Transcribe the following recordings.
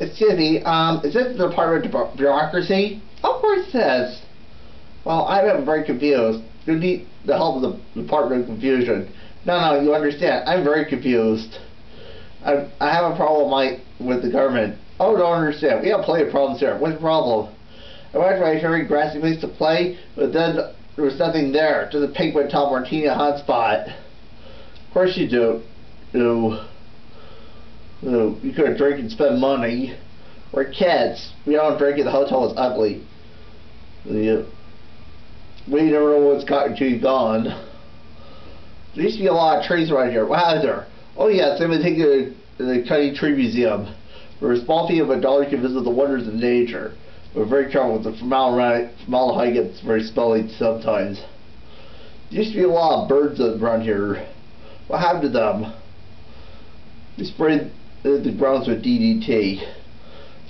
Excuse me, um, is this the Department of Bureaucracy? Of course it is. Well, I'm very confused. You need the help of the Department of Confusion. No, no, you understand. I'm very confused. I, I have a problem my, with the government. Oh, don't understand. We have plenty of problems here. What's the problem? I went to a very grassy place to play, but then there was nothing there. Just a penguin Tom Martini hotspot. Of course you do. You, you, you could drink and spend money. We're kids. We don't drink at the hotel. It's ugly. You, we never know what's gotten you gone. There used to be a lot of trees around here. What happened there? Oh yes, I'm to take you to the Cutting Tree Museum. For a small fee of a dollar, you can visit the wonders of nature. We're very careful with the formaldehyde. Gets very smelly sometimes. There used to be a lot of birds around here. What happened to them? We sprayed the grounds with DDT.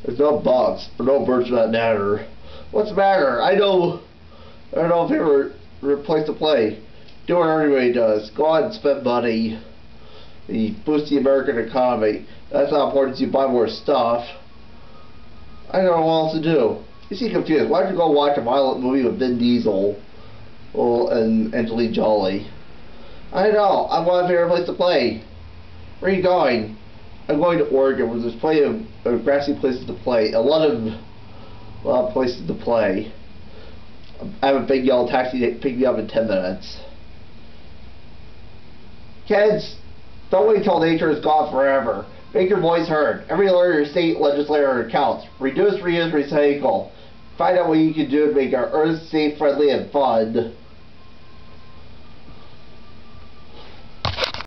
There's no bugs, or no birds for that matter. What's the matter? I know, I don't know if ever replace the play. Do what everybody does. Go out and spend money. You boost the American economy. That's not important you buy more stuff. I don't know what else to do. You see confused. Why don't you go watch a violent movie with Vin Diesel and Angelina Jolie? I know. I want a favorite place to play. Where are you going? I'm going to Oregon where there's plenty of, grassy places to play. A lot of of places to play. I have a big yellow taxi to pick me up in 10 minutes. Kids, don't wait till nature is gone forever. Make your voice heard. Every lawyer, state legislator counts. Reduce, reuse, recycle. Find out what you can do to make our earth safe, friendly, and fun.